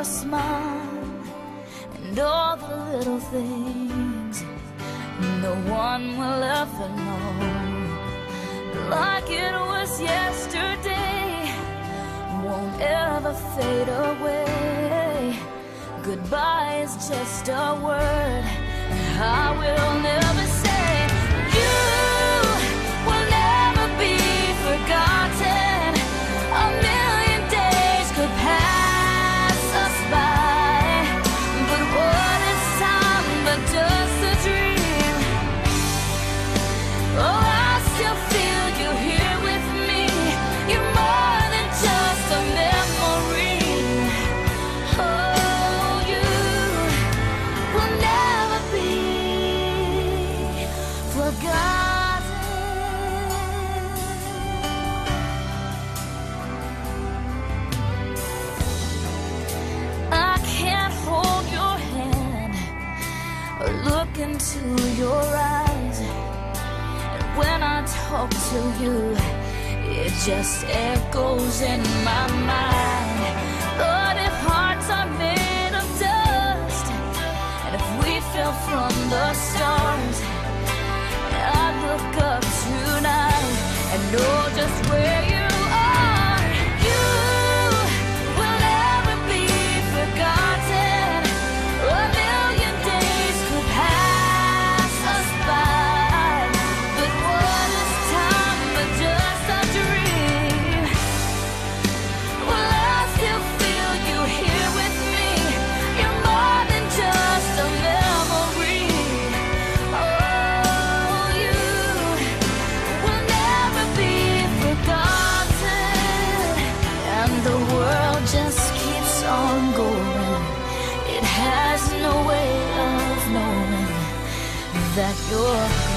your smile and all the little things no one will ever know. Like it was yesterday, won't ever fade away. Goodbye is just a word I will never say. Into your eyes. And when I talk to you, it just echoes in my mind. But if hearts are made of dust, and if we fell from the stars, I look up tonight and know just where you that you're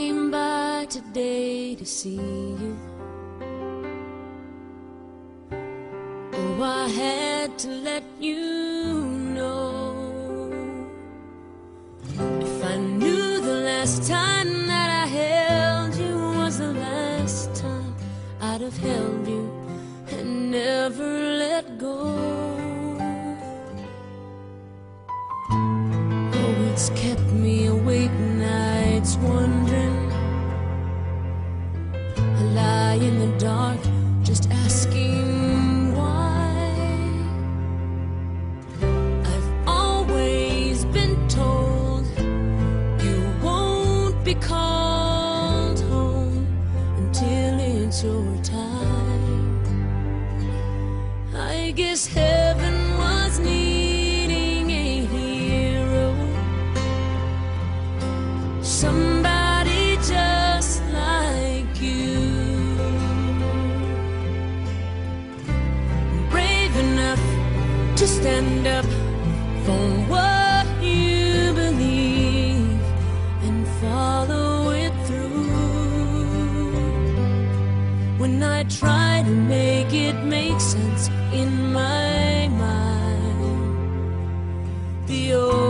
came by today to see you. Oh, I had to let you know. If I knew the last time to stand up for what you believe and follow it through. When I try to make it make sense in my mind, the only